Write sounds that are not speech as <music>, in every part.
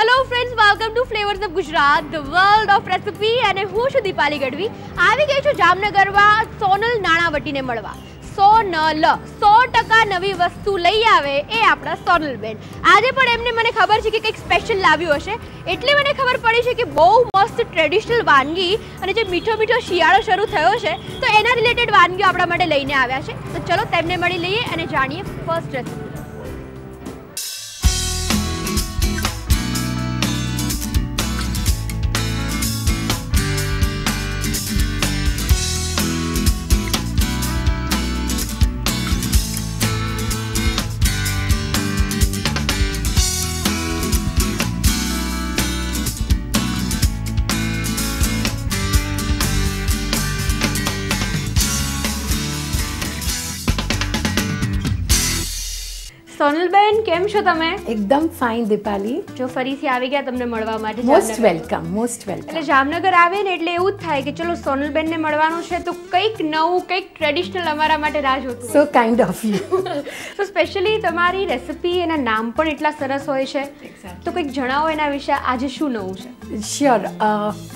Hello friends welcome to flavours of Gujarat the world of recipe અને હું છું દીપાલી ગઢવી. આવી ગઈ છું જામનગરમાં સોનલ નાણાવટીને મળવા. સોનલ, સો ટકા નવી વસ્તુ લઈ આવે એ આપણા સોનલબેન. આજે પણ એમને મને ખબર છે કે કંઈક સ્પેશિયલ લાવ્યું હશે. એટલે મને ખબર પડી છે કે બહુ મસ્ત ટ્રેડિશનલ વાનગી અને જે મીઠો મીઠો શિયાળો શરૂ થયો છે, તો એના રિલેટેડ વાનગીઓ આપણા માટે લઈને આવ્યા છે. તો ચલો તેમને મળી લઈએ અને જાણીએ ફર્સ્ટ રેસિપી સોનલબેન કેમ છો તમે? એકદમ ફાઇન દીપાલી. જો ફરીથી આવી ગયા તમને મળવા માટે મોસ્ટ વેલકમ મોસ્ટ એટલે જામનગર આવે ને એટલે એવું જ થાય કે ચલો સોનલબેનને મળવાનું છે તો કંઈક નવું કંઈક ટ્રેડિશનલ અમારા માટે રાહ જોતું સો કાઇન્ડ ઓફ યુ તો સ્પેશિયલી તમારી રેસિપી એના નામ પણ એટલા સરસ હોય છે. તો કંઈક જણાવો એના વિશે આજે શું નવું છે? શ્યોર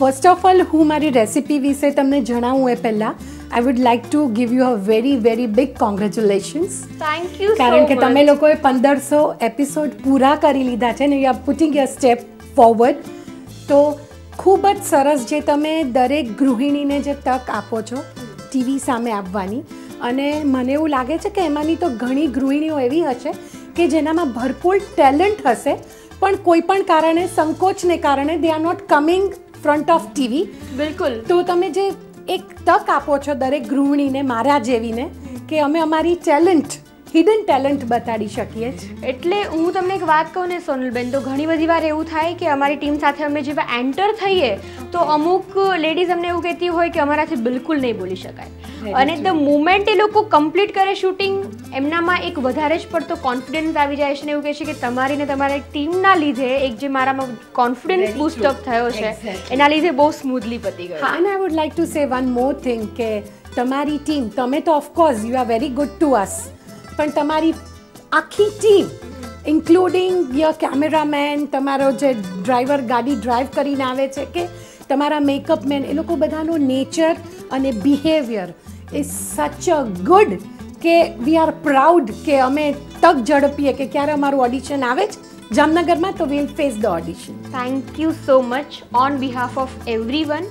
ફર્સ્ટ ઓફ ઓલ હું મારી રેસિપી વિશે તમને જણાવું એ પહેલાં. I would like to give you a very very big congratulations thank you કારણ કે તમે લોકોએ પંદરસો એપિસોડ પૂરા કરી લીધા છે ને you are putting your step forward તો ખૂબ જ સરસ જે તમે દરેક ગૃહિણીને જે તક આપો છો ટીવી સામે આવવાની અને મને એવું લાગે છે કે એમાંની તો ઘણી ગૃહિણીઓ એવી હશે કે જેનામાં ભરપૂર ટેલેન્ટ હશે પણ કોઈ પણ કારણે સંકોચને કારણે they are not coming front of TV બિલકુલ. તો તમે જે એક તક આપો છો દરેક ગૃહિણીને, મારા જેવીને, કે અમે અમારી ટેલેન્ટ હિડન ટેલેન્ટ બતાડી શકીએ એટલે હું તમને એક વાત કહું ને, સોનલબેન, તો ઘણી બધી વાર એવું થાય કે અમારી ટીમ સાથે અમે જેવા એન્ટર થઈએ, તો અમુક લેડીઝ અમને એવું કહેતી હોય કે અમારાથી બિલકુલ નહીં બોલી શકાય. અને ધ મુમેન્ટ એ લોકો કમ્પ્લીટ કરે શૂટિંગ એમનામાં એક વધારે જ પડતો કોન્ફિડન્સ આવી જાય છે ને એવું કહે છે કે તમારી ને તમારા ટીમના લીધે એક જે મારામાં કોન્ફિડન્સ Very અપ થયો છે એના લીધે બહુ સ્મૂથલી પતી ગયો હા and I would like to say one more thing કે તમારી ટીમ તમે તો of course you are very good to us પણ તમારી આખી ટીમ ઇન્ક્લુડિંગ યર કેમેરામેન તમારો જે ડ્રાઈવર ગાડી ડ્રાઈવ કરીને આવે છે કે તમારા મેકઅપ મેન એ લોકો બધાનો નેચર અને બિહેવિયર ઇઝ સચ અ ગુડ કે વી આર પ્રાઉડ કે અમે તક ઝડપીએ કે ક્યારે અમારું ઓડિશન આવે જ જામનગરમાં તો we'll face the audition thank you so much on behalf of everyone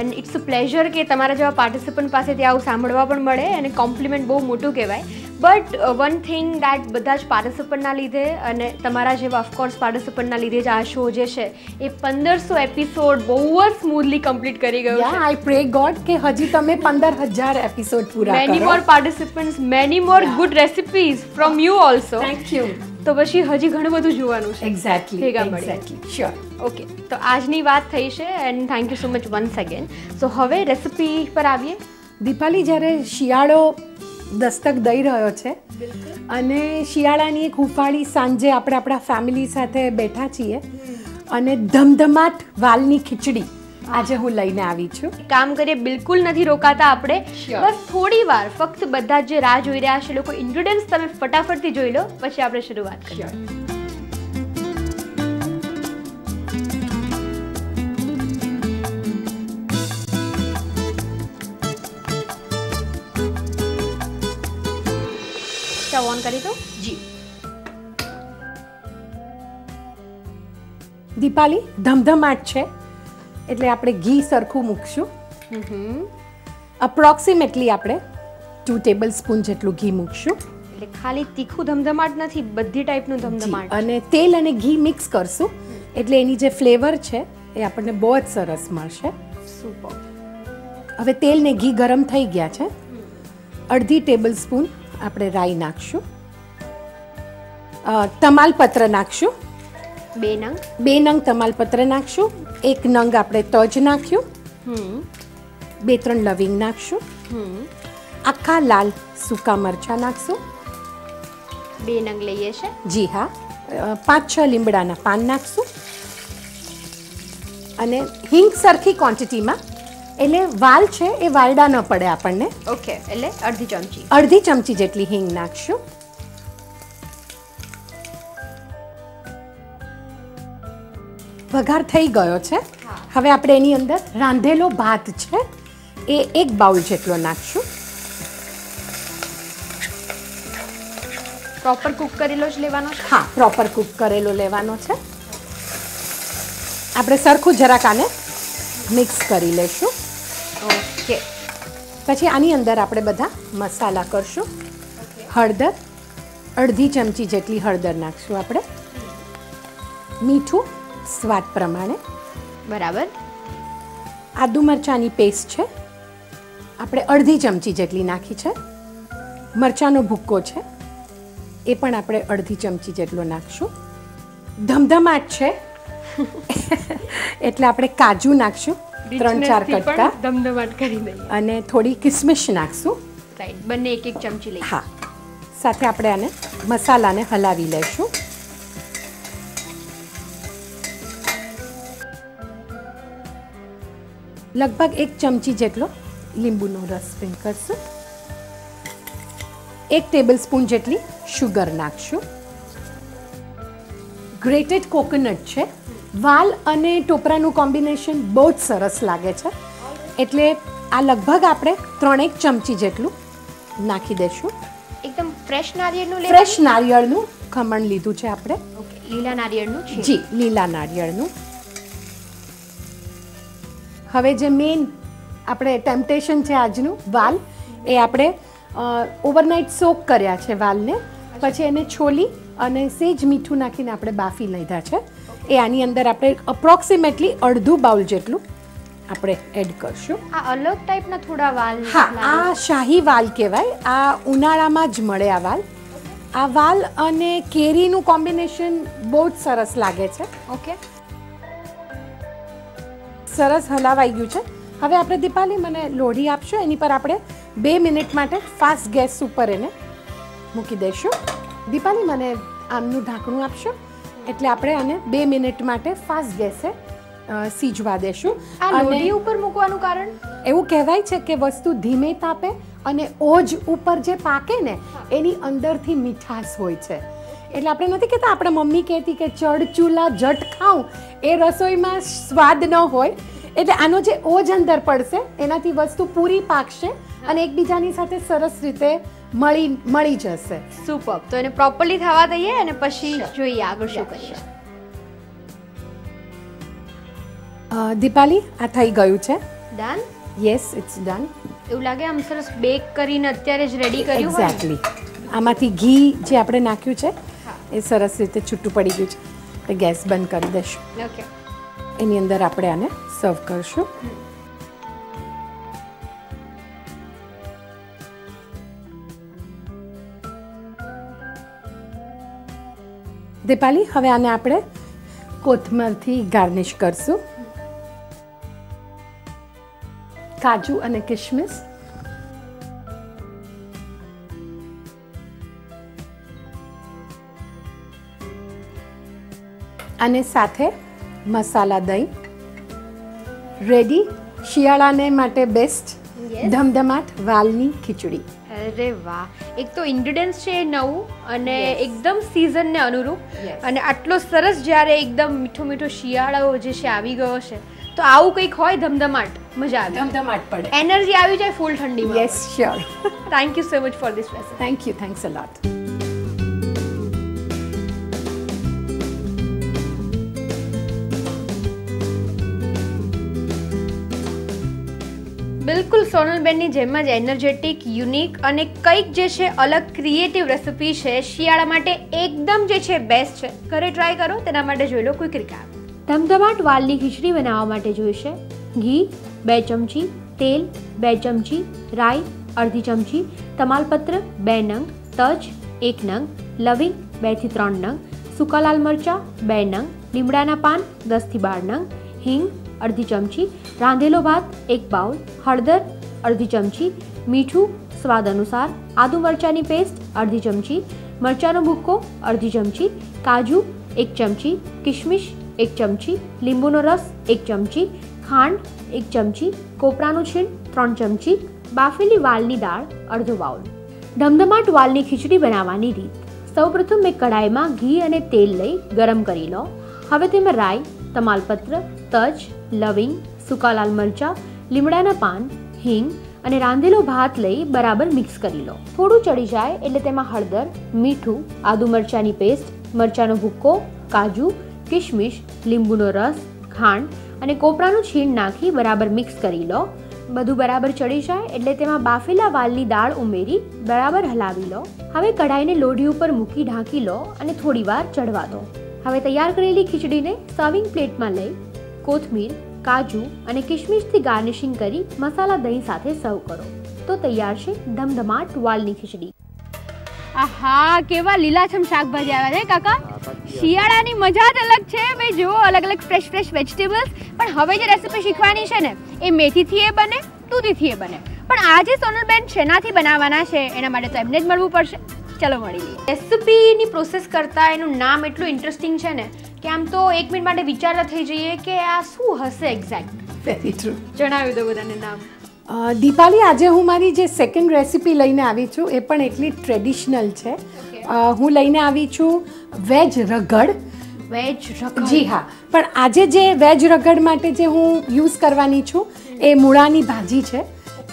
and it's a pleasure કે તમારા જેવા પાર્ટિસિપન્ટ પાસેથી આવું સાંભળવા પણ મળે અને કોમ્પ્લિમેન્ટ બહુ મોટું કહેવાય. બટ વન થિંગ દેટ બધા જ પાર્ટિસિપન્ટના લીધે અને તમારા જેવા ઓફકોર્સ પાર્ટિસિપન્ટના લીધે જ આ શો જે છે એ પંદરસો એપિસોડ બહુ જ સ્મૂથલી કમ્પ્લીટ કરી ગયો છે. આઈ પ્રે ગોડ કે હજી તમે પંદર હજાર એપિસોડ પૂરા many more participants many more good recipes from you also thank you તો પછી હજી ઘણું બધું જોવાનું છે. એક્ઝેક્ટલી ભેગા. એક્ઝેક્ટલી શ્યોર ઓકે તો આજની વાત થઈ છે and thank you so much once again so હવે રેસિપી પર આવીએ. દીપાલી જ્યારે શિયાળો દસ્તક દઈ રહ્યો છે. અને શિયાળાની એક હુંફાળી સાંજે આપણે આપણા ફેમિલી સાથે બેઠા છીએ. અને ધમધમાટ વાલની ખીચડી આજે હું લઈને આવી છું. કામ કરીએ બિલકુલ નથી રોકાતા આપણે. બસ થોડી વાર ફક્ત બધા જ રાહ જોઈ રહ્યા છે લોકો ઇન્ગ્રેડિયન્ટ્સ તમે ફટાફટથી જોઈ લો પછી આપણે શરૂઆત કરીએ. સ્ટવ ઓન કરી દો જી. દીપાલી ધમધમાટ છે. એટલે આપણે ઘી સરખું મૂકશું. અપ્રોક્સિમેટલી આપણે ટુ ટેબલ સ્પૂન જેટલું ઘી મૂકશું. એટલે ખાલી તીખું ધમધમાટ નથી બધી ટાઈપનું ધમધમાટ અને તેલ અને ઘી મિક્સ કરશું. એટલે એની જે ફ્લેવર છે એ આપણને બહુ જ સરસ મળશે. સુપર હવે તેલ ને ઘી ગરમ થઈ ગયા છે. અડધી ટેબલ સ્પૂન આપણે રાઈ નાખશું. તમાલપત્ર નાખશું. બે નંગ. બે નંગ તમાલપત્ર નાખશું. એક નંગ આપણે તજ નાખ્યું. બે ત્રણ લવિંગ નાખશું. આખા લાલ સૂકા મરચાં નાખશું. બે નંગ લઈએ છે? જી હા. પાંચ છ લીમડાના પાન નાખશું. અને હિંગ સરખી ક્વોન્ટિટીમાં એટલે વાલ છે એ વાલડા ન પડે આપણને. ઓકે એટલે અડધી ચમચી. અડધી ચમચી જેટલી હિંગ નાખશું. વઘાર થઈ ગયો છે. હવે આપણે એની અંદર રાંધેલો ભાત છે એ એક બાઉલ જેટલો નાખશું. પ્રોપર કુક કરેલો જ લેવાનો છે? હા પ્રોપર કૂક કરેલો લેવાનો છે. આપણે સરખું જરાક આને મિક્સ કરી લઈશું ઓકે પછી આની અંદર આપણે બધા મસાલા કરશું. હળદર અડધી ચમચી જેટલી હળદર નાખશું આપણે. મીઠું સ્વાદ પ્રમાણે. બરાબર. આદુ મરચાંની પેસ્ટ છે. આપણે અડધી ચમચી જેટલી નાખી છે. મરચાંનો ભૂક્કો છે. એ પણ આપણે અડધી ચમચી જેટલો નાખશું. ધમધમાટ છે. <laughs> એટલે આપણે કાજુ નાખશું. ત્રણ ચાર કટકા. ધમધમાટ કરી દઈએ. અને થોડી કિસમિસ નાખશું. રાઈટ બંને એક એક ચમચી લઈએ. હા. સાથે આપણે આને મસાલાને હલાવી લઈશું. લગભગ એક ચમચી જેટલો લીંબુનો રસ સ્પ્રિંક કરશું. એક ટેબલ સ્પૂન જેટલી શુગર નાખશું. ગ્રેટેડ કોકોનટ છે. વાલ અને ટોપરાનું કોમ્બિનેશન બહુ જ સરસ લાગે છે. એટલે આ લગભગ આપણે ત્રણેક ચમચી જેટલું નાખી દઈશું. એકદમ ફ્રેશ નારિયેળનું ફ્રેશ નારિયેળનું ખમણ લીધું છે આપણે. લીલા નારિયેળનું જી લીલા નારિયેળનું. હવે જે મેઇન આપણે ટેમ્પટેશન છે આજનું વાલ એ આપણે ઓવરનાઇટ સોક કર્યા છે વાલને. પછી એને છોલી અને સેજ મીઠું નાખીને આપણે બાફી લીધા છે. એ આની અંદર આપણે અપ્રોક્સિમેટલી અડધું બાઉલ જેટલું આપણે એડ કરશું. આ અલગ ટાઈપના થોડા વાલ હા આ શાહી વાલ કહેવાય. આ ઉનાળામાં જ મળે આ વાલ. આ વાલ અને કેરીનું કોમ્બિનેશન બહુ જ સરસ લાગે છે. ઓકે સરસ હલાવાઈ ગયું છે. હવે આપણે દીપાલી મને લોઢી આપશો. એની પર આપણે બે મિનિટ માટે ફાસ્ટ ગેસ ઉપર એને મૂકી દઈશું. દીપાલી મને આમનું ઢાંકણું આપશો? એટલે આપણે આને બે મિનિટ માટે ફાસ્ટ ગેસે સીજવા દેશું. આ લોઢી ઉપર મૂકવાનું કારણ? એવું કહેવાય છે કે વસ્તુ ધીમે તાપે અને ઓજ ઉપર જે પાકે ને એની અંદરથી મીઠાશ હોય છે. એટલે આપણે નથી કહેતા આપણે મમ્મી કહેતી કે ચડ ચૂલા જટ ખાઉં એ રસોઈમાં સ્વાદ ન હોય. એટલે આનો જે ઓજ અંદર પડશે એનાથી વસ્તુ પૂરી પાકશે અને એકબીજાની સાથે સરસ રીતે મળી મળી જશે. સુપર તો એને પ્રોપરલી થવા દઈએ અને પછી જોઈએ આગળ શું કરીએ. દીપાલી આ થઈ ગયું છે? ડન યસ ઇટ્સ ડન એવું લાગે આમ સરસ બેક કરીને અત્યારે જ રેડી કર્યું હોય એક્ઝેક્ટલી આમાંથી ઘી જે આપણે નાખ્યું છે એ સરસ રીતે છૂટું પડી ગયું છે. ગેસ બંધ કરી દઈશું ઓકે એની અંદર આપણે આને સર્વ કરશું. દીપાલી, હવે આને આપણે કોથમરથી ગાર્નિશ કરશું. કાજુ અને કિશમિશ અને સાથે મસાલા દહીં. રેડી શિયાળાને માટે બેસ્ટ ધમધમાટ વાલની ખીચડી. અરે વાહ. એક તો ઇન્ગ્રીડિયન્ટ્સ છે એ નવું અને એકદમ સિઝનને અનુરૂપ. અને આટલો સરસ જ્યારે એકદમ મીઠો મીઠો શિયાળો જે છે આવી ગયો છે તો આવું કંઈક હોય ધમધમાટ મજા આવે ધમધમાટ પડે. એનર્જી આવી જાય ફૂલ ઠંડી yes sure thank you so much for this recipe thank you thanks a lot બિલકુલ સોનલબેનની જેમ જ એનર્જેટિક, યુનિક અને કંઈક જે છે અલગ ક્રિએટિવ રેસિપી છે, શિયાળા માટે એકદમ જે છે બેસ્ટ છે. ઘરે ટ્રાય કરો, તેના માટે જોઈ લો ક્વિક રિકાપ ધમધમાટ વાલની ખીચડી બનાવવા માટે જોઈશે ઘી, બે ચમચી, તેલ, બે ચમચી, રાઈ, અડધી ચમચી, તમાલપત્ર, બે નંગ, તજ, એક નંગ, લવિંગ બેથી ત્રણ નંગ, સૂકા લાલ મરચાં, બે નંગ, લીમડાના પાન દસથી બાર નંગ, હિંગ અડધી ચમચી રાંધેલો ભાત, એક બાઉલ, હળદર, અડધી ચમચી, મીઠું, સ્વાદ અનુસાર, આદુ મરચાંની પેસ્ટ, અડધી ચમચી, મરચાંનો ભૂક્કો, અડધી ચમચી, કાજુ, એક ચમચી કિશમિશ એક ચમચી, લીંબુનો રસ, એક ચમચી, ખાંડ, એક ચમચી, કોપરાનું છીણ, ત્રણ ચમચી, બાફેલી વાલની દાળ, અડધો બાઉલ. ધમધમાટ વાલની ખીચડી બનાવવાની રીત. સૌપ્રથમ મેં કઢાઈમાં ઘી અને તેલ લઈ ગરમ કરી લો. હવે તેમાં રાઈ, તમાલપત્ર તજ, લવિંગ સૂકા લાલ મરચાં, લીમડાના પાન, હિંગ અને રાંધેલો ભાત લઈ બરાબર મિક્સ કરી લો. થોડું ચડી જાય એટલે તેમાં હળદર, મીઠું, આદુ મરચાંની પેસ્ટ, મરચાંનો ભૂક્કો, કાજુ કિશમિશ લીંબુનો રસ, ખાંડ અને કોપરાનું છીણ નાખી બરાબર મિક્સ કરી લો. બધું બરાબર ચડી જાય એટલે તેમાં બાફેલા વાલની દાળ ઉમેરી બરાબર હલાવી લો. હવે કઢાઈને લોઢી ઉપર મૂકી ઢાંકી લો અને થોડીવાર ચડવા દો. હવે તૈયાર કરેલી ખીચડીને સર્વિંગ પ્લેટમાં લઈ કોથમીર કાજુ અને કિશમિશથી ગાર્નિશિંગ કરી મસાલા દહીં સાથે સર્વ કરો. તો તૈયાર છે ધમધમાટ વાલની ખીચડી. આહા કેવા લીલાછમ શાકભાજી આવ્યા છે કાકા? શિયાળાની મજા જ અલગ છે. ભાઈ જુઓ અલગ અલગ ફ્રેશ ફ્રેશ વેજીટેબલ્સ પણ હવે જે રેસીપી શીખવાની છે ને એ મેથીથી એ બને દૂધીથી એ બને. પણ આજે સોનલબેન શેનાથી બનાવવાના છે એના માટે તો એમને જ મળવું પડશે. ચલો મળી લઈએ રેસીપીની પ્રોસેસ કરતાં એનું નામ એટલું ઇન્ટરેસ્ટિંગ છે ને કે આમ તો એક મિનિટ માટે વિચારતા થઈ જઈએ કે આ શું હશે એક્ઝેક્ટ વેરી ટ્રુ જણાવી દો બધાને નામ. દીપાલી આજે હું મારી જે સેકન્ડ રેસિપી લઈને આવી છું એ પણ એટલી ટ્રેડિશનલ છે. હું લઈને આવી છું વેજ રગડ. વેજ રગડ. જી હા. પણ આજે જે વેજ રગડ માટે જે હું યુઝ કરવાની છું એ મૂળાની ભાજી છે.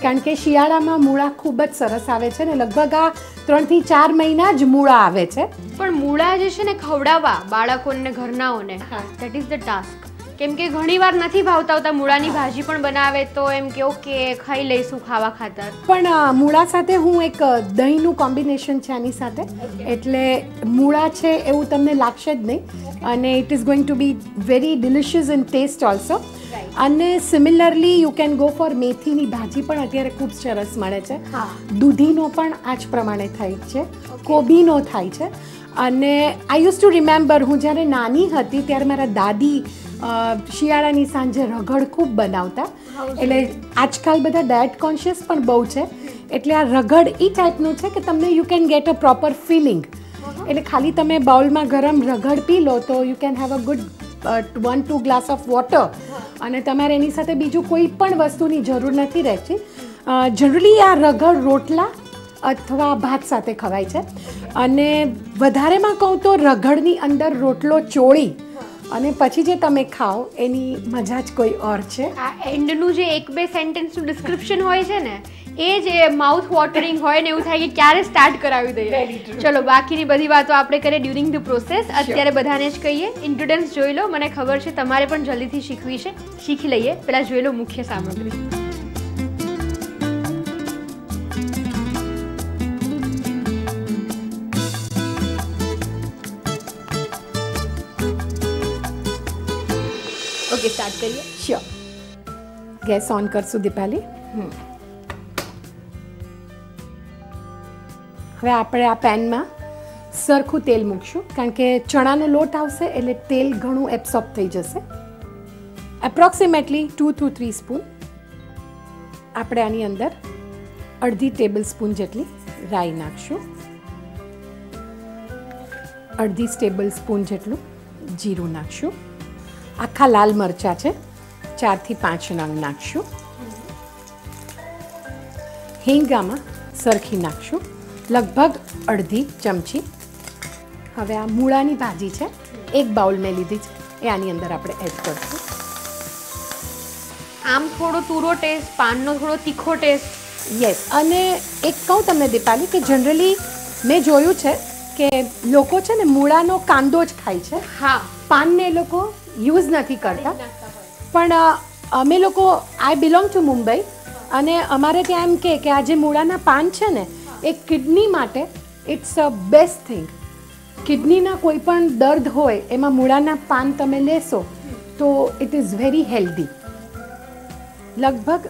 કારણ કે શિયાળામાં મૂળા ખૂબ જ સરસ આવે છે ને લગભગ આ ત્રણથી ચાર મહિના જ મૂળા આવે છે. પણ મૂળા જે છે ને ખવડાવવા બાળકોને ઘરનાઓને. દેટ ઇઝ ધ ટાસ્ક કેમ કે ઘણીવાર નથી ભાવતા હોતા મૂળાની ભાજી પણ બનાવે તો એમ કે ઓકે ખાઈ લઈશું ખાવા ખાતર. પણ મૂળા સાથે હું એક દહીંનું કોમ્બિનેશન છે આની સાથે. એટલે મૂળા છે એવું તમને લાગશે જ નહીં. અને it is going to be very delicious in taste also અને similarly you can go for મેથીની ભાજી પણ અત્યારે ખૂબ સરસ મળે છે. દૂધીનો પણ આ જ પ્રમાણે થાય છે. કોબીનો થાય છે. અને આઈ યુઝ ટુ રિમેમ્બર હું જ્યારે નાની હતી ત્યારે મારા દાદી શિયાળાની સાંજે રગડ ખૂબ બનાવતા. એટલે આજકાલ બધા ડાયટ કોન્શિયસ પણ બહુ છે. એટલે આ રગડ એ ટાઈપનું છે કે તમને you can get a proper filling એટલે ખાલી તમે બાઉલમાં ગરમ રગડ પી લો તો you can have a good one two glass of water અને તમારે એની સાથે બીજું કોઈ પણ વસ્તુની જરૂર નથી રહેતી. જનરલી આ રગડ રોટલા અથવા ભાત સાથે ખવાય છે. અને વધારેમાં કહું તો રગડની અંદર રોટલો ચોળી અને પછી જે તમે ખાઓ એની મજા જ કોઈ ઓર છે. આ એન્ડનું જે એક બે સેન્ટેન્સનું ડિસ્ક્રિપ્શન હોય છે ને એ જે માઉથ વોટરિંગ હોય ને એવું થાય કે ક્યારે સ્ટાર્ટ કરાવી દઈએ. ચલો બાકીની બધી વાતો આપણે કરીએ ડ્યુરિંગ ધ પ્રોસેસ અત્યારે બધાને જ કહીએ ઇન્ગ્રીડિયન્ટ્સ જોઈ લો મને ખબર છે તમારે પણ જલ્દીથી શીખવી છે. શીખી લઈએ. પહેલાં જોઈ લો મુખ્ય સામગ્રી. ઓકે સ્ટાર્ટ કરીએ. શ્યોર ગેસ ઓન કરશું દીપાલી હવે આપણે આ પેનમાં સરખું તેલ મૂકશું, કારણ કે ચણાનો લોટ આવશે એટલે તેલ ઘણું એબ્સોર્બ થઈ જશે. Approximately two two three spoon આપણે આની અંદર અડધી ટેબલ સ્પૂન જેટલી રાઈ નાખશું. અડધી ટેબલ સ્પૂન જેટલું જીરું નાખશું. આખા લાલ મરચાં છે, ચારથી પાંચ નંગ નાખશું. હિંગામાં સરખી નાખશું. લગભગ અડધી ચમચી. હવે આ મૂળાની ભાજી છે એક બાઉલ મેં લીધી છે એ આની અંદર આપણે એડ કરશું. આમ થોડો તુરો ટેસ્ટ પાનનો થોડો તીખો ટેસ્ટ યસ અને એક કહું તમને દીપાલી કે જનરલી મેં જોયું છે કે લોકો છે ને મૂળાનો કાંદો જ ખાય છે. હા. પાનને એ લોકો યુઝ નથી કરતા. પણ અમે લોકો આઈ બિલોંગ ટુ મુંબઈ. અને અમારે ત્યાં એમ કે કે આ જે મૂળાના પાન છે ને એ કિડની માટે ઇટ્સ અ બેસ્ટ થિંગ કિડનીના કોઈ પણ દર્દ હોય, એમાં મૂળાના પાન તમે લેશો, તો ઇટ ઇઝ વેરી હેલ્ધી લગભગ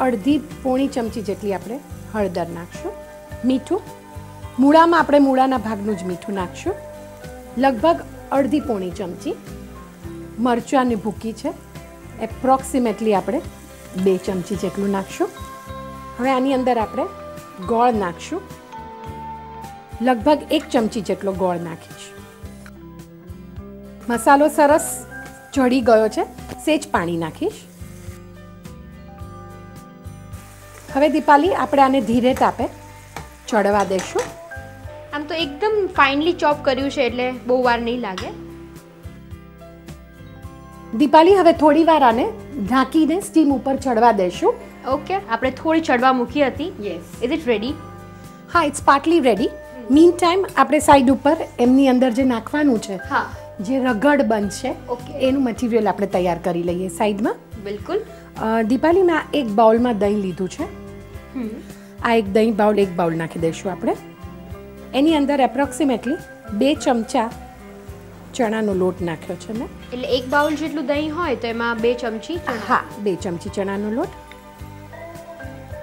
અડધી પોણી ચમચી જેટલી આપણે હળદર નાખશું, મીઠું. મૂળામાં આપણે મૂળાના ભાગનું જ મીઠું નાખશું. લગભગ અડધી પોણી ચમચી મરચાંની ભૂકી છે એપ્રોક્સિમેટલી આપણે બે ચમચી જેટલું નાખશું. હવે આની અંદર આપણે ગોળ નાખશું. લગભગ એક ચમચી જેટલો ગોળ નાખીશ. મસાલો સરસ ચડી ગયો છે સેજ પાણી નાખીશ. હવે દીપાલી આપણે આને ધીરે તાપે ચડવા દેશું. આમ તો એકદમ ફાઇનલી ચોપ કર્યું છે એટલે બહુ વાર નહીં લાગે. દીપાલી હવે થોડી વાર આને ઢાંકીને સ્ટીમ ઉપર ચડવા દેશું. ઓકે આપણે થોડી ચડવા મૂકી હતી. યસ ઇઝ ઇટ રેડી હા it's partly ready mean time આપણે સાઈડ ઉપર એમની અંદર જે નાખવાનું છે હા. જે રગડ બનશે ઓકે એનું મટીરિયલ આપણે તૈયાર કરી લઈએ સાઈડમાં બિલકુલ. દીપાલી મેં એક બાઉલમાં દહીં લીધું છે. આ એક દહીં બાઉલ એક બાઉલ નાખી દઈશું આપણે. એની અંદર એપ્રોક્સિમેટલી બે ચમચા ચણાનો લોટ નાખ્યો છે મેં. એટલે એક બાઉલ જેટલું દહીં હોય તો એમાં બે ચમચી હા બે ચમચી ચણાનો લોટ.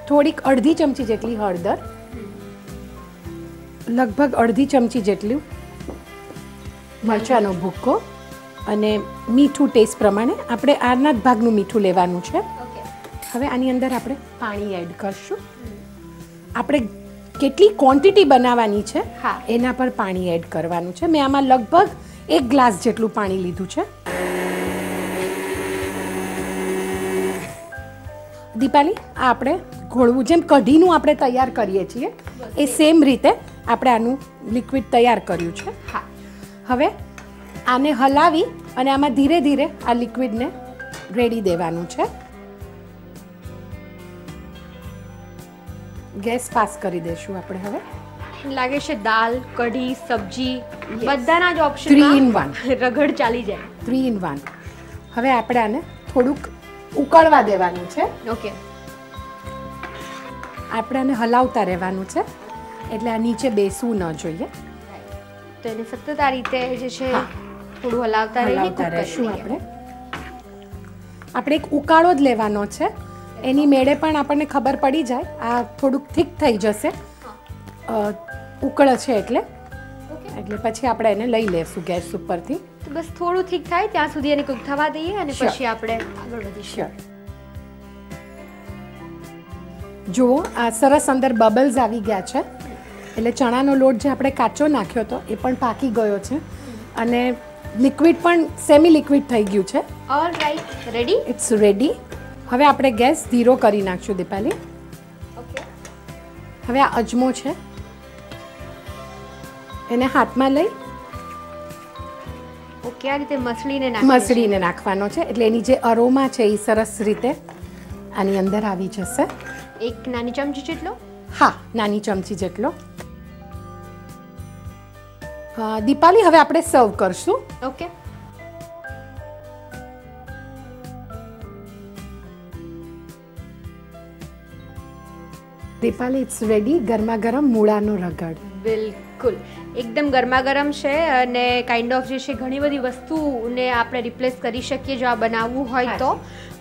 થોડીક અડધી ચમચી જેટલી હળદર. લગભગ અડધી ચમચી જેટલું મરચાંનો ભૂક્કો અને મીઠું ટેસ્ટ પ્રમાણે આપણે આના જ ભાગનું મીઠું લેવાનું છે. હવે આની અંદર આપણે પાણી એડ કરશું. આપણે કેટલી ક્વોન્ટિટી બનાવવાની છે હા. એના પર પાણી એડ કરવાનું છે. મેં આમાં લગભગ એક ગ્લાસ જેટલું પાણી લીધું છે. દીપાલી આ આપણે ઘોળવું જેમ કઢીનું આપણે તૈયાર કરીએ છીએ એ સેમ રીતે આપણે આનું લિક્વિડ તૈયાર કર્યું છે. હા. હવે આને હલાવી અને આમાં ધીરે ધીરે આ લિક્વિડને રેડી દેવાનું છે. ગેસ પાસ કરી દઈશું આપણે હવે. લાગે છે દાલ કઢી સબ્જી બધાના જ ઓપ્શન in ઇન one. રગડ ચાલી જાય. થ્રી ઇન વન હવે આપણે આને થોડુંક ઉકળવા દેવાનું છે. ઓકે. આપણે આને હલાવતા રહેવાનું છે. એટલે આ નીચે બેસવું ન જોઈએ. તો એને સતત આ રીતે જે છે થોડું હલાવતા હલાવતા રહેશું આપણે. આપણે એક ઉકાળો જ લેવાનો છે. એની મેળે પણ આપણને ખબર પડી જાય. આ થોડુંક થીક થઈ જશે. ઉકળ છે એટલે. એટલે પછી આપણે એને લઈ લેશું ગેસ ઉપરથી. બસ થોડું ઠીક થાય ત્યાં સુધી એને કુક થવા દઈએ અને પછી આપણે આગળ વધીશું. જુઓ આ સરસ અંદર બબલ્સ આવી ગયા છે. એટલે ચણાનો લોટ જે આપણે કાચો નાખ્યો હતો એ પણ પાકી ગયો છે. અને લિક્વિડ પણ સેમી લિક્વિડ થઈ ગયું છે. All right ready it's ready હવે આપણે ગેસ ધીરો કરી નાખશું દીપાલી. ઓકે હવે આ અજમો છે. એને હાથમાં લઈ આ રીતે મસળીને મસળીને નાખવાનો છે. એટલે એની જે અરોમા છે એ સરસ રીતે આની અંદર આવી જશે. એક નાની ચમચી જેટલો? હા નાની ચમચી જેટલો. દીપાલી હવે આપણે સર્વ કરશું. ઓકે. દીપાલી ઇટ્સ રેડી ગરમા ગરમ મૂળાનો રગડ. બિલકુલ. એકદમ ગરમા ગરમ છે અને કાઇન્ડ ઓફ જે છે ઘણી બધી વસ્તુને આપણે રિપ્લેસ કરી શકીએ જો આ બનાવવું હોય તો.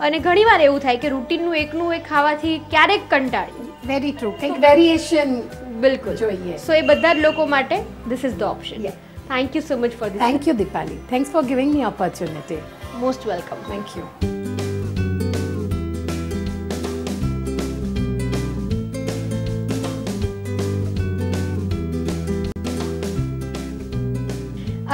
અને ઘણીવાર એવું થાય કે રૂટીનનું એકનું એક ખાવાથી ક્યારેક કંટાળી. વેરી ટ્રુ કંઈક વેરિએશન બિલકુલ. જોઈએ. સો એ બધા જ લોકો માટે this is the option. Thank you so much for thank you Dipali. Thanks for giving me opportunity most welcome thank you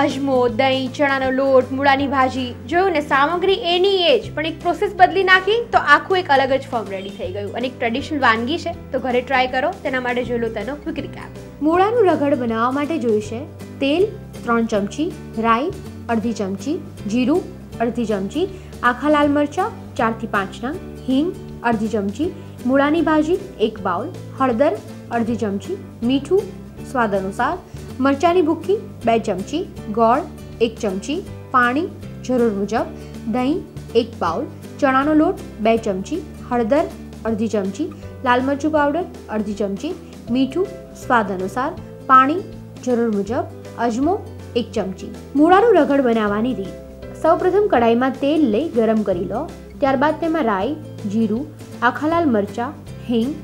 અજમો, દહીં, ચણાનો લોટ, મૂળાની ભાજી. જોયું ને, સામગ્રી એની એ જ, પણ એક પ્રોસેસ બદલી નાખી તો આખું એક અલગ જ ફોર્મ રેડી થઈ ગયું. અને એક ટ્રેડિશનલ વાનગી છે, તો ઘરે ટ્રાય કરો, તેના માટે જોઈ લો તેનો ક્વિક રિકેપ મૂળાનું રગડ બનાવવા માટે જોઈશે તેલ ત્રણ ચમચી, રાઈ અડધી ચમચી, જીરું અડધી ચમચી, આખા લાલ મરચાં ચારથી પાંચ નંગ હિંગ અડધી ચમચી, મૂળાની ભાજી એક બાઉલ, હળદર અડધી ચમચી, મીઠું સ્વાદ અનુસાર મરચાંની ભૂકી બે ચમચી, ગોળ, એક ચમચી, પાણી, જરૂર મુજબ, દહીં, એક બાઉલ, ચણાનો લોટ, બે ચમચી, હળદર, અડધી ચમચી, લાલ મરચું પાવડર, અડધી ચમચી, મીઠું, સ્વાદ અનુસાર, પાણી, જરૂર મુજબ, અજમો, એક ચમચી. મૂળાનું રગડ બનાવવાની રીત. સૌપ્રથમ કડાઈમાં તેલ લઈ ગરમ કરી લો. ત્યારબાદ તેમાં રાઈ, જીરું, આખા લાલ મરચાં, હિંગ,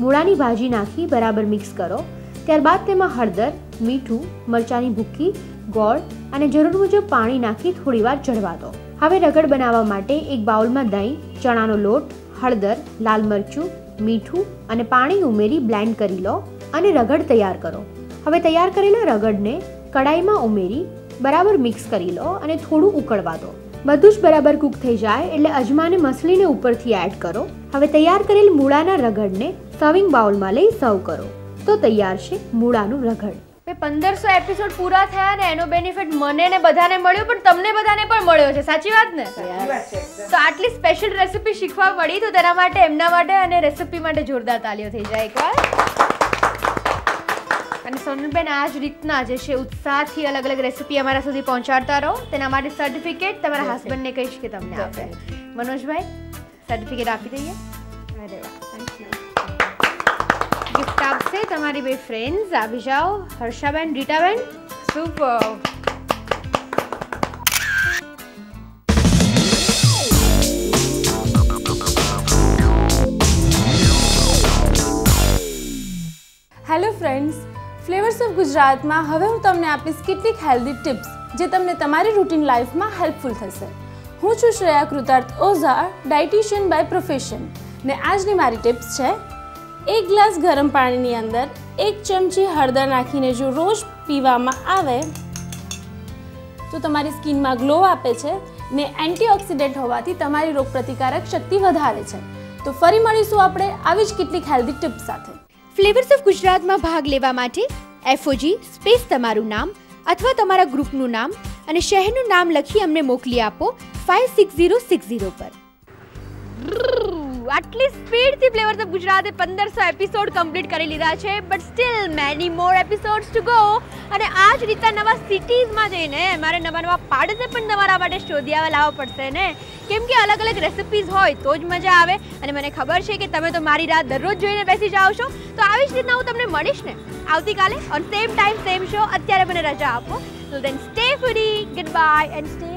મૂળાની ભાજી નાખી બરાબર મિક્સ કરો. ત્યારબાદ તેમાં હળદર મીઠું, મરચાંની ભૂકી ગોળ અને જરૂર મુજબ પાણી નાખી થોડીવાર ચડવા દો. હવે રગડ બનાવવા માટે એક બાઉલમાં દહીં, ચણાનો લોટ, હળદર, લાલ મરચું, મીઠું અને પાણી ઉમેરી બ્લેન્ડ કરી લો અને રગડ તૈયાર કરો. હવે તૈયાર કરેલા રગડને કડાઈમાં ઉમેરી બરાબર મિક્સ કરી લો અને થોડું ઉકળવા દો. બધું જ બરાબર કૂક થઈ જાય એટલે અજમાને મસલીને ઉપરથી એડ કરો. હવે તૈયાર કરેલ મૂળાના રગડને સર્વિંગ બાઉલમાં લઈ સર્વ કરો. તો તૈયાર છે મૂળાનું રગડ. પંદરસો એપિસોડ પૂરા થયા ને એનો બેનિફિટ મને ને બધાને મળ્યો પણ તમને બધાને પણ મળ્યો છે. સાચી વાત ને? તો આટલી સ્પેશિયલ રેસિપી શીખવા મળી તો તેના માટે એમના માટે અને રેસિપી માટે જોરદાર તાલીઓ થઈ જાય એકવાર. અને સોનલબેન આ જ રીતના જે છે ઉત્સાહથી અલગ અલગ રેસિપી અમારા સુધી પહોંચાડતા રહો. તેના માટે સર્ટિફિકેટ તમારા હસબન્ડને કહીશ કે તમને આપે મનોજભાઈ સર્ટિફિકેટ આપી દઈએ? અરે વાહ. આપશે તમારી બે ફ્રેન્ડ્સ આવી જાઓ Harshaben Ritaben. Super hello friends flavours of ગુજરાતમાં હવે હું તમને આપીશ કેટલીક હેલ્ધી ટિપ્સ જે તમને તમારી રૂટીન લાઈફમાં હેલ્પફુલ થશે. હું છું Shreya Krutarth Ojha dietitian by profession ને આજની મારી ટિપ્સ છે એક ગ્લાસ ગરમ પાણીની અંદર એક ચમચી હળદર નાખીને જો રોજ પીવામાં આવે, તો તમારી સ્કિનમાં ગ્લો આપે છે ને એન્ટીઓક્સિડન્ટ હોવાથી તમારી રોગપ્રતિકારક શક્તિ વધારે છે. તો ફરી મળીશું આપણે આવી જ કેટલીક હેલ્ધી ટિપ્સ સાથે. ફ્લેવર્સ ઓફ ગુજરાતમાં ભાગ લેવા માટે એફઓજી સ્પેસ તમારું નામ અથવા તમારા ગ્રુપનું નામ અને શહેરનું નામ લખી અમને મોકલી આપો five six zero six zero પર. આટલી સ્પીડથી ફ્લેવર ઓફ ગુજરાતે પંદરસો એપિસોડ કમ્પ્લીટ કરી લીધા છે but still many more episodes to go અને આ જ રીતના નવા સિટીઝમાં જઈને મારે નવા નવા પાર્ટને પણ તમારા માટે શોધ્યા લાવવા પડશે ને? કેમ કે અલગ અલગ રેસિપીઝ હોય તો જ મજા આવે. અને મને ખબર છે કે તમે તો મારી રાત દરરોજ જોઈને બેસી જાઓ છો. તો આવી જ રીતના હું તમને મળીશ ને? આવતીકાલે on same time same show અત્યારે મને રજા આપો. તો then stay free goodbye and stay